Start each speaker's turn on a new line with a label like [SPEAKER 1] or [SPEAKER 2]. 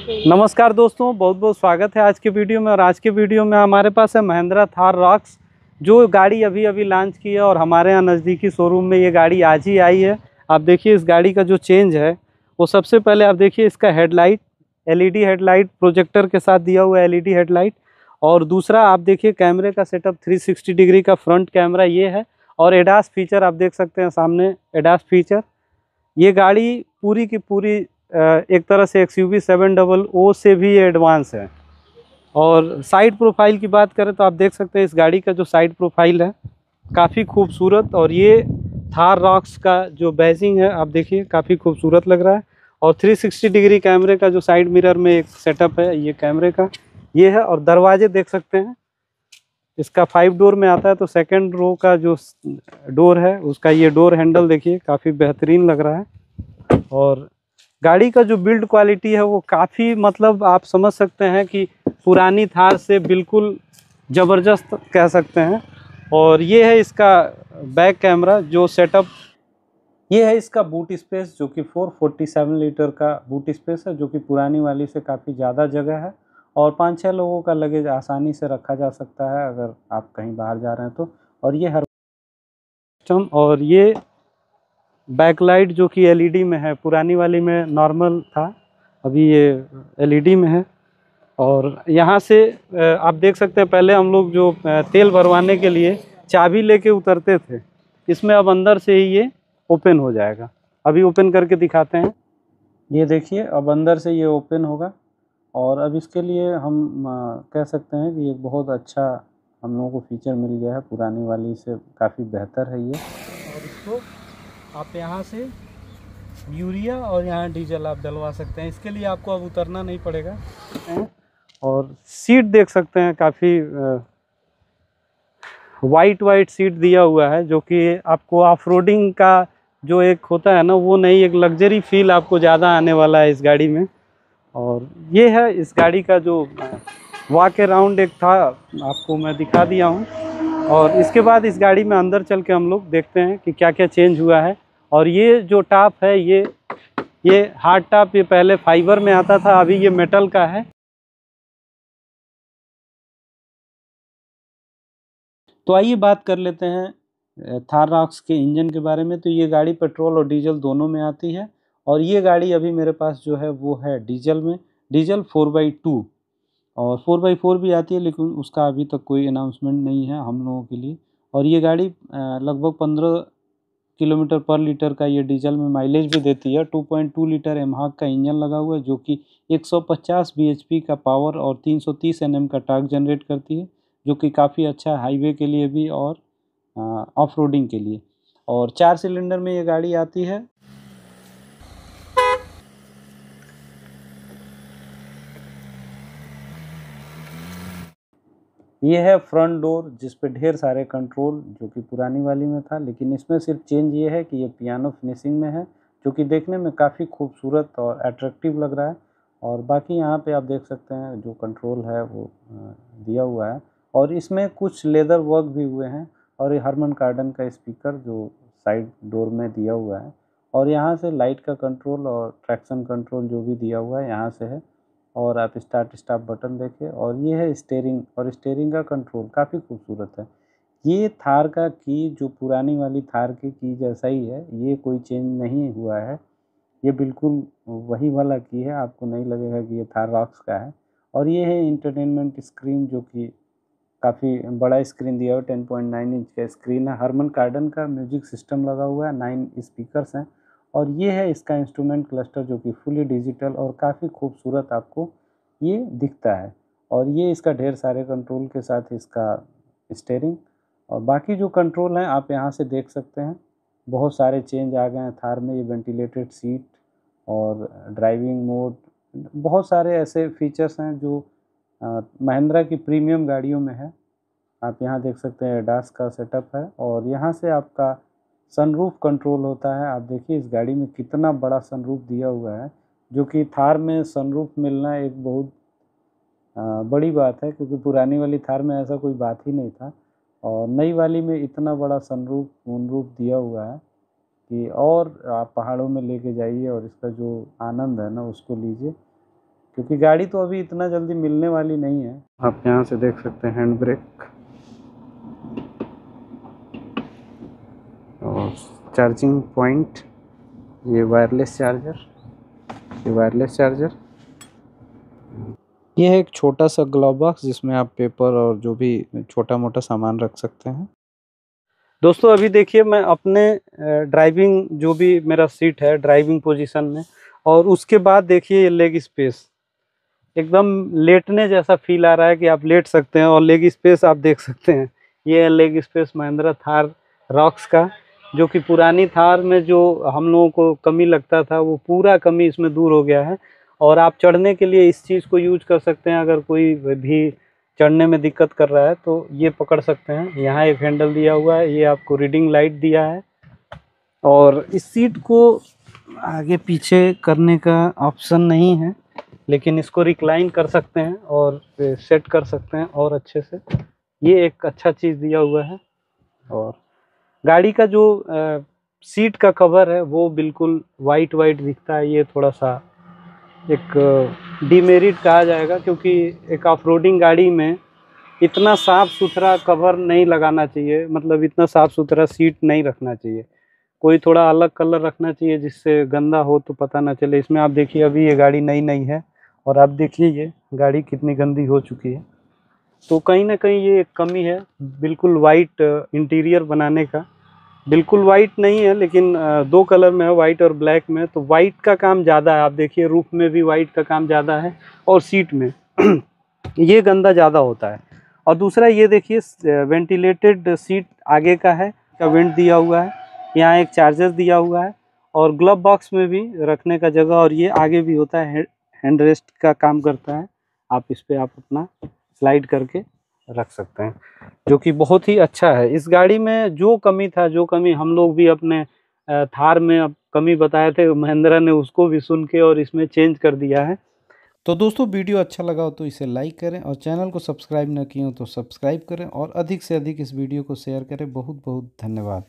[SPEAKER 1] नमस्कार दोस्तों बहुत बहुत स्वागत है आज के वीडियो में। और आज के वीडियो में हमारे पास है महिंद्रा थार रॉक्स, जो गाड़ी अभी अभी लॉन्च की है। और हमारे यहाँ नज़दीकी शोरूम में ये गाड़ी आज ही आई है। आप देखिए, इस गाड़ी का जो चेंज है, वो सबसे पहले आप देखिए, इसका हेडलाइट, एलईडी हेडलाइट, प्रोजेक्टर के साथ दिया हुआ एलईडी हेडलाइट। और दूसरा, आप देखिए, कैमरे का सेटअप 360 डिग्री का फ्रंट कैमरा ये है। और एडास फीचर आप देख सकते हैं सामने, एडास फीचर। ये गाड़ी पूरी की पूरी एक तरह से X U seven double O से भी एडवांस है। और साइड प्रोफ़ाइल की बात करें तो आप देख सकते हैं इस गाड़ी का जो साइड प्रोफ़ाइल है, काफ़ी खूबसूरत और ये थार रॉक्स का जो बैजिंग है, आप देखिए, काफ़ी खूबसूरत लग रहा है। और 360 डिग्री कैमरे का जो साइड मिरर में एक सेटअप है, ये कैमरे का, ये है। और दरवाजे देख सकते हैं, इसका फाइव डोर में आता है तो सेकंड रो का जो डोर है, उसका ये डोर हैंडल देखिए, काफ़ी बेहतरीन लग रहा है। और गाड़ी का जो बिल्ड क्वालिटी है, वो काफ़ी मतलब आप समझ सकते हैं कि पुरानी थार से बिल्कुल ज़बरदस्त कह सकते हैं। और ये है इसका बैक कैमरा जो सेटअप ये है इसका बूट स्पेस जो कि 447 लीटर का बूट स्पेस है, जो कि पुरानी वाली से काफ़ी ज़्यादा जगह है। और पाँच छः लोगों का लगेज आसानी से रखा जा सकता है अगर आप कहीं बाहर जा रहे हैं तो। और ये हर सिस्टम और ये बैकलाइट जो कि एलईडी में है, पुरानी वाली में नॉर्मल था, अभी ये एलईडी में है। और यहाँ से आप देख सकते हैं, पहले हम लोग जो तेल भरवाने के लिए चाबी लेके उतरते थे, इसमें अब अंदर से ही ये ओपन हो जाएगा। अभी ओपन करके दिखाते हैं। ये देखिए, अब अंदर से ये ओपन होगा। और अब इसके लिए हम कह सकते हैं कि एक बहुत अच्छा हम लोगों को फीचर मिल गया है, पुरानी वाली से काफ़ी बेहतर है ये। और इसको आप यहाँ से यूरिया और यहाँ डीजल आप डलवा सकते हैं। इसके लिए आपको अब उतरना नहीं पड़ेगा। और सीट देख सकते हैं, काफ़ी वाइट वाइट सीट दिया हुआ है, जो कि आपको ऑफ़ का जो एक होता है ना, वो नहीं, एक लग्जरी फील आपको ज़्यादा आने वाला है इस गाड़ी में। और ये है इस गाड़ी का जो वाक राउंड एक था, आपको मैं दिखा दिया हूँ। और इसके बाद इस गाड़ी में अंदर चल के हम लोग देखते हैं कि क्या क्या चेंज हुआ है। और ये जो टाप है, ये ये हार्ड टाप ये पहले फाइबर में आता था, अभी ये मेटल का है। तो आइए बात कर लेते हैं थार रॉक्स के इंजन के बारे में। तो ये गाड़ी पेट्रोल और डीजल दोनों में आती है और ये गाड़ी अभी मेरे पास जो है, वो है डीजल में, डीजल फोर बाई टू। और फोर बाई फोर भी आती है, लेकिन उसका अभी तक कोई अनाउंसमेंट नहीं है हम लोगों के लिए। और ये गाड़ी लगभग पंद्रह किलोमीटर पर लीटर का ये डीजल में माइलेज भी देती है। 2.2 लीटर एमहाक का इंजन लगा हुआ है, जो कि 150 बीएचपी का पावर और 330 एनएम का टार्क जनरेट करती है, जो कि काफ़ी अच्छा है हाईवे के लिए भी और ऑफ़ के लिए। और चार सिलेंडर में ये गाड़ी आती है। ये है फ्रंट डोर जिस पे ढेर सारे कंट्रोल जो कि पुरानी वाली में था, लेकिन इसमें सिर्फ़ चेंज ये है कि ये पियानो फिनिशिंग में है, जो कि देखने में काफ़ी खूबसूरत और अट्रैक्टिव लग रहा है। और बाकी यहाँ पे आप देख सकते हैं, जो कंट्रोल है, वो दिया हुआ है। और इसमें कुछ लेदर वर्क भी हुए हैं, और ये हरमन कार्डन का स्पीकर जो साइड डोर में दिया हुआ है। और यहाँ से लाइट का कंट्रोल और ट्रैक्शन कंट्रोल जो भी दिया हुआ है, यहाँ से है। और आप स्टार्ट स्टॉप बटन देखें और ये है स्टेयरिंग और स्टेयरिंग का कंट्रोल काफ़ी खूबसूरत है। ये थार का की जो पुरानी वाली थार की की जैसा ही है, ये कोई चेंज नहीं हुआ है। ये बिल्कुल वही वाला की है, आपको नहीं लगेगा कि ये थार रॉक्स का है। और ये है इंटरटेनमेंट स्क्रीन जो कि काफ़ी बड़ा स्क्रीन दिया हुआ टेन पॉइंट नाइन इंच का स्क्रीन है। हरमन कार्डन का म्यूज़िक सिस्टम लगा हुआ है नाइन स्पीकर्स हैं। और ये है इसका इंस्ट्रूमेंट क्लस्टर जो कि फुली डिजिटल और काफ़ी खूबसूरत आपको ये दिखता है। और ये इसका ढेर सारे कंट्रोल के साथ इसका स्टेयरिंग और बाकी जो कंट्रोल हैं, आप यहाँ से देख सकते हैं। बहुत सारे चेंज आ गए हैं, थार में ये वेंटिलेटेड सीट और ड्राइविंग मोड बहुत सारे ऐसे फीचर्स हैं जो महिंद्रा की प्रीमियम गाड़ियों में है। आप यहाँ देख सकते हैं डास का सेटअप है और यहाँ से आपका सनरूफ कंट्रोल होता है। आप देखिए, इस गाड़ी में कितना बड़ा सनरूफ दिया हुआ है, जो कि थार में सनरूफ मिलना एक बहुत बड़ी बात है, क्योंकि पुरानी वाली थार में ऐसा कोई बात ही नहीं था। और नई वाली में इतना बड़ा सनरूफ मूनरूफ दिया हुआ है कि और आप पहाड़ों में लेके जाइए और इसका जो आनंद है ना, उसको लीजिए। क्योंकि गाड़ी तो अभी इतना जल्दी मिलने वाली नहीं है। आप यहाँ से देख सकते हैं हैंड ब्रेक और चार्जिंग पॉइंट ये वायरलेस चार्जर ये वायरलेस चार्जर ये है एक छोटा सा ग्लव बॉक्स जिसमें आप पेपर और जो भी छोटा मोटा सामान रख सकते हैं। दोस्तों, अभी देखिए मैं अपने ड्राइविंग जो भी मेरा सीट है ड्राइविंग पोजीशन में, और उसके बाद देखिए ये लेग स्पेस एकदम लेटने जैसा फील आ रहा है कि आप लेट सकते हैं, और लेग स्पेस आप देख सकते हैं। ये है leg space Mahindra Thar Roxx का। जो कि पुरानी थार में जो हम लोगों को कमी लगता था, वो पूरा कमी इसमें दूर हो गया है। और आप चढ़ने के लिए इस चीज़ को यूज़ कर सकते हैं, अगर कोई भी चढ़ने में दिक्कत कर रहा है तो ये पकड़ सकते हैं। यहाँ एक हैंडल दिया हुआ है, ये आपको रीडिंग लाइट दिया है। और इस सीट को आगे पीछे करने का ऑप्शन नहीं है, लेकिन इसको रिक्लाइन कर सकते हैं और सेट कर सकते हैं और अच्छे से। ये एक अच्छा चीज़ दिया हुआ है और गाड़ी का जो आ, सीट का कवर है वो बिल्कुल वाइट वाइट दिखता है। ये थोड़ा सा एक डीमेरिट कहा जाएगा क्योंकि एक ऑफ़ गाड़ी में इतना साफ़ सुथरा कवर नहीं लगाना चाहिए। मतलब इतना साफ़ सुथरा सीट नहीं रखना चाहिए। कोई थोड़ा अलग कलर रखना चाहिए जिससे गंदा हो तो पता ना चले। इसमें आप देखिए अभी ये गाड़ी नई नई है और आप देखिए ये गाड़ी कितनी गंदी हो चुकी है। तो कहीं ना कहीं ये एक कमी है, बिल्कुल वाइट इंटीरियर बनाने का। बिल्कुल वाइट नहीं है, लेकिन दो कलर में है वाइट और ब्लैक में। तो वाइट का काम ज़्यादा है, आप देखिए रूफ में भी वाइट का काम ज़्यादा है और सीट में। ये गंदा ज़्यादा होता है। और दूसरा ये देखिए वेंटिलेटेड सीट आगे का है, का वेंट दिया हुआ है। यहाँ एक चार्जर दिया हुआ है और ग्लव बॉक्स में भी रखने का जगह और ये आगे भी होता है हैंड रेस्ट का काम करता है। आप इस पर आप अपना स्लाइड करके रख सकते हैं, जो कि बहुत ही अच्छा है। इस गाड़ी में जो कमी था, जो कमी हम लोग भी अपने थार में अब कमी बताए थे, महिंद्रा ने उसको भी सुन के और इसमें चेंज कर दिया है। तो दोस्तों, वीडियो अच्छा लगा हो तो इसे लाइक करें और चैनल को सब्सक्राइब न किए हो तो सब्सक्राइब करें और अधिक से अधिक इस वीडियो को शेयर करें। बहुत बहुत धन्यवाद।